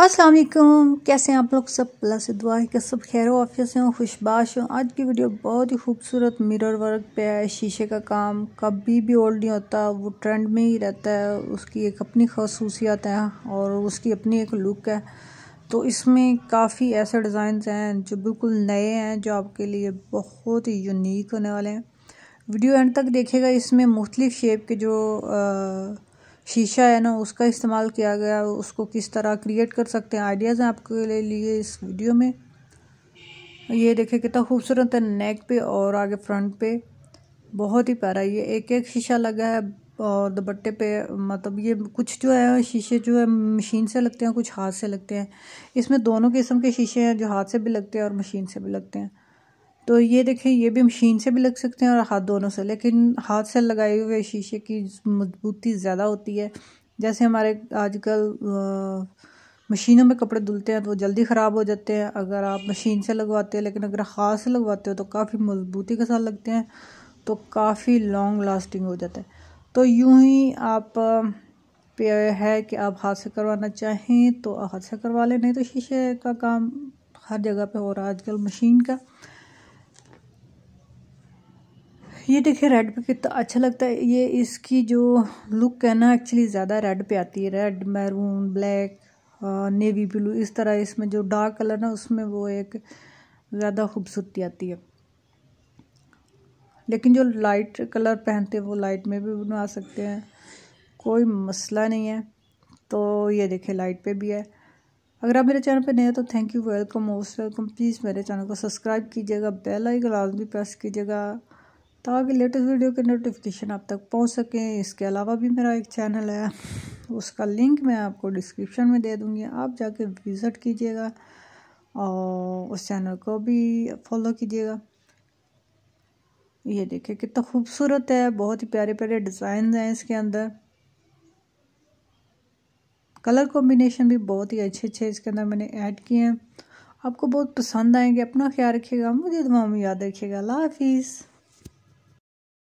अस्सलाम वालेकुम। कैसे हैं आप लोग सब? अल्लाह से दुआ है कि सब खैर ऑफ़िस से हो खुशबाश हो। आज की वीडियो बहुत ही खूबसूरत मिरर वर्क पे है शीशे का काम। कभी भी ओल्ड नहीं होता वो ट्रेंड में ही रहता है। उसकी एक अपनी खसूसियात है और उसकी अपनी एक लुक है। तो इसमें काफ़ी ऐसे डिज़ाइन हैं जो बिल्कुल नए हैं जो आपके लिए बहुत ही यूनिक होने वाले हैं। वीडियो एंड तक देखेगा इसमें मुख्तलिफ़ शेप के जो आ, शीशा है ना, उसका इस्तेमाल किया गया, उसको किस तरह क्रिएट कर सकते हैं? आइडियाज़ हैं आपके लिए इस वीडियो में। ये देखे कितना खूबसूरत है नेक पे और आगे फ्रंट पे। बहुत ही प्यारा ये। एक एक शीशा लगा है और दुपट्टे पे मतलब ये कुछ जो है, शीशे जो है मशीन से लगते हैं, कुछ हाथ से लगते हैं। इसमें दोनों किस्म के शीशे हैं, जो हाथ से भी लगते हैं और मशीन से भी लगते हैं। तो ये देखें, ये भी मशीन से भी लग सकते हैं और हाथ दोनों से, लेकिन हाथ से लगाए हुए शीशे की मजबूती ज़्यादा होती है। जैसे हमारे आजकल मशीनों में कपड़े धुलते हैं तो वो जल्दी ख़राब हो जाते हैं। अगर आप मशीन से लगवाते हैं, लेकिन अगर हाथ से लगवाते हो तो काफ़ी मजबूती के साथ लगते हैं तो काफ़ी लॉन्ग लास्टिंग हो जाता है। तो यूँ ही आप पे है कि आप हाथ से करवाना चाहें तो हाथ से करवा लें, नहीं तो शीशे का काम हर जगह पे हो रहा है आजकल मशीन का। ये देखिए रेड पे कितना अच्छा लगता है। ये इसकी जो लुक है ना एक्चुअली ज़्यादा रेड पे आती है। Red maroon black navy blue इस तरह इसमें जो डार्क कलर ना, उसमें वो एक ज़्यादा खूबसूरती आती है। लेकिन जो लाइट कलर पहनते हैं, वो लाइट में भी बनवा सकते हैं। कोई मसला नहीं है। तो ये देखिए लाइट पे भी है। अगर आप मेरे चैनल पे नए हैं तो thank you welcome most welcome please मेरे चैनल को सब्सक्राइब कीजिएगा बेल आइकन लाजमी प्रेस कीजिएगा। ताकि लेटेस्ट वीडियो के नोटिफिकेशन आप तक पहुँच सकें। इसके अलावा भी मेरा एक चैनल है, उसका लिंक मैं आपको डिस्क्रिप्शन में दे दूँगी। आप जाके विज़िट कीजिएगा और उस चैनल को भी फॉलो कीजिएगा। ये देखिए, कितना खूबसूरत है, बहुत ही प्यारे प्यारे डिज़ाइन हैं इसके अंदर। कलर कॉम्बिनेशन भी बहुत ही अच्छे अच्छे इसके अंदर मैंने ऐड किए हैं। आपको बहुत पसंद आएँगे, अपना ख्याल रखिएगा, मुझे दुआ में याद रखिएगा। अल्लाह हाफिज़।